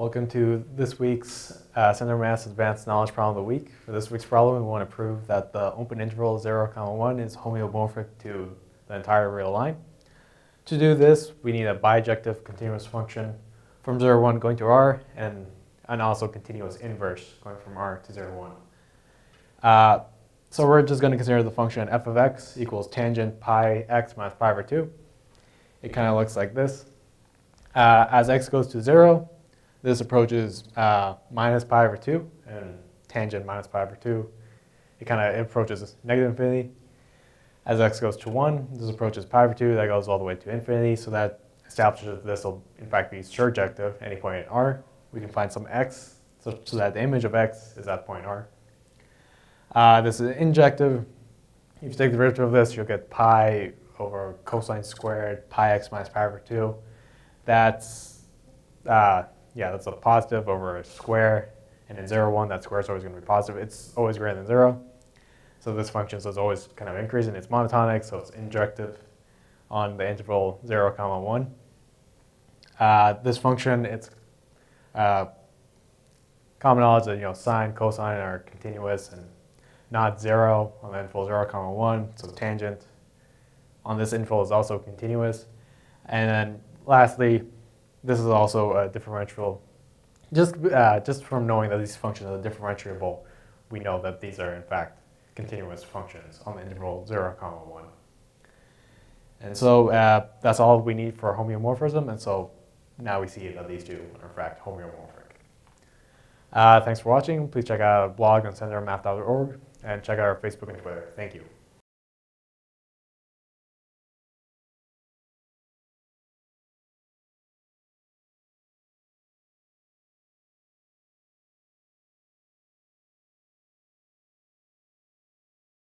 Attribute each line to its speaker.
Speaker 1: Welcome to this week's uh, Center Math Advanced Knowledge Problem of the Week. For this week's problem, we want to prove that the open interval 0, comma 1 is homeomorphic to the entire real line. To do this, we need a bijective continuous function from 0, 1 going to r, and, and also continuous inverse going from r to 0, 1. Uh, so we're just going to consider the function f of x equals tangent pi x minus pi over 2. It kind of looks like this. Uh, as x goes to 0, this approaches uh, minus pi over 2, and tangent minus pi over 2. It kind of approaches negative infinity. As x goes to 1, this approaches pi over 2. That goes all the way to infinity. So that establishes that this will, in fact, be surjective any point at r. We can find some x so, so that the image of x is at point r. Uh, this is injective. If you take the derivative of this, you'll get pi over cosine squared pi x minus pi over 2. That's, uh, yeah, that's a positive over a square. And in 0, 1, that square is always going to be positive. It's always greater than 0. So this function is always kind of increasing. It's monotonic, so it's injective on the interval 0, comma 1. Uh, this function, it's uh, common knowledge that you know sine, cosine are continuous and not 0 on the interval 0, comma 1. So tangent on this interval is also continuous. And then lastly, this is also a differentiable. Just, uh, just from knowing that these functions are differentiable, we know that these are in fact continuous functions on the interval 0, comma 1. And so uh, that's all we need for homeomorphism. And so now we see that these two are in fact homeomorphic. Uh, thanks for watching. Please check out our blog on centermath.org and check out our Facebook and Twitter. Thank you.